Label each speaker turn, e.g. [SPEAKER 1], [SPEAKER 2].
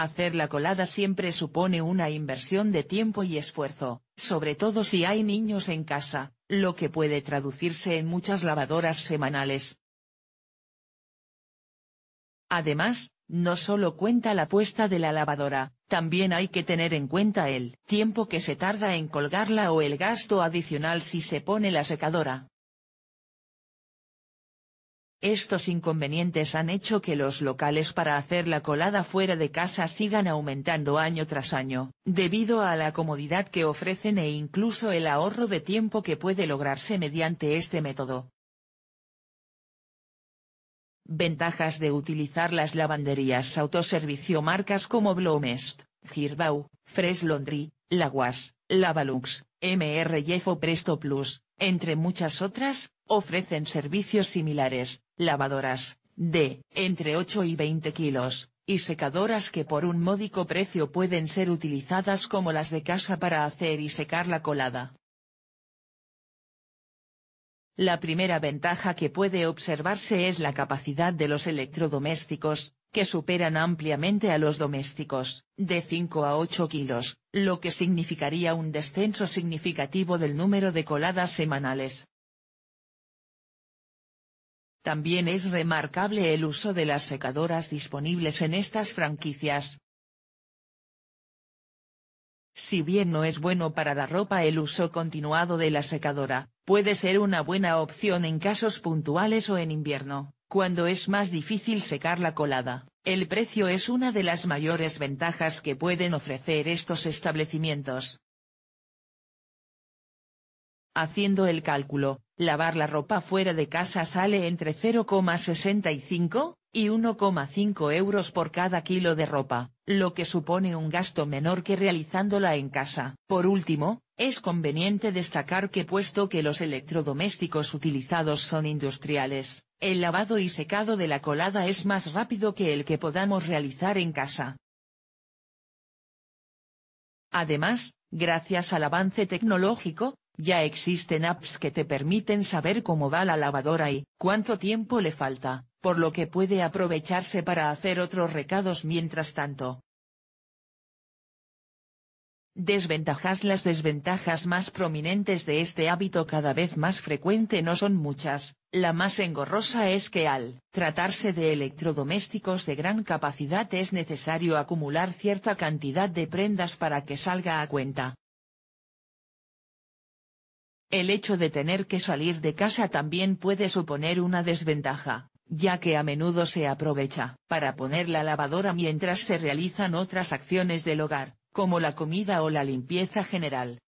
[SPEAKER 1] Hacer la colada siempre supone una inversión de tiempo y esfuerzo, sobre todo si hay niños en casa, lo que puede traducirse en muchas lavadoras semanales. Además, no solo cuenta la puesta de la lavadora, también hay que tener en cuenta el tiempo que se tarda en colgarla o el gasto adicional si se pone la secadora. Estos inconvenientes han hecho que los locales para hacer la colada fuera de casa sigan aumentando año tras año, debido a la comodidad que ofrecen e incluso el ahorro de tiempo que puede lograrse mediante este método. Ventajas de utilizar las lavanderías autoservicio marcas como Blomest, Girbau, Fresh Laundry, Laguas, Lavalux, MR o Presto Plus, entre muchas otras, ofrecen servicios similares, lavadoras, de, entre 8 y 20 kilos, y secadoras que por un módico precio pueden ser utilizadas como las de casa para hacer y secar la colada. La primera ventaja que puede observarse es la capacidad de los electrodomésticos, que superan ampliamente a los domésticos, de 5 a 8 kilos, lo que significaría un descenso significativo del número de coladas semanales. También es remarcable el uso de las secadoras disponibles en estas franquicias. Si bien no es bueno para la ropa el uso continuado de la secadora, puede ser una buena opción en casos puntuales o en invierno, cuando es más difícil secar la colada. El precio es una de las mayores ventajas que pueden ofrecer estos establecimientos. Haciendo el cálculo, lavar la ropa fuera de casa sale entre 0,65 y 1,5 euros por cada kilo de ropa, lo que supone un gasto menor que realizándola en casa. Por último, es conveniente destacar que puesto que los electrodomésticos utilizados son industriales, el lavado y secado de la colada es más rápido que el que podamos realizar en casa. Además, gracias al avance tecnológico, ya existen apps que te permiten saber cómo va la lavadora y cuánto tiempo le falta, por lo que puede aprovecharse para hacer otros recados mientras tanto. Desventajas Las desventajas más prominentes de este hábito cada vez más frecuente no son muchas, la más engorrosa es que al tratarse de electrodomésticos de gran capacidad es necesario acumular cierta cantidad de prendas para que salga a cuenta. El hecho de tener que salir de casa también puede suponer una desventaja, ya que a menudo se aprovecha para poner la lavadora mientras se realizan otras acciones del hogar como la comida o la limpieza general,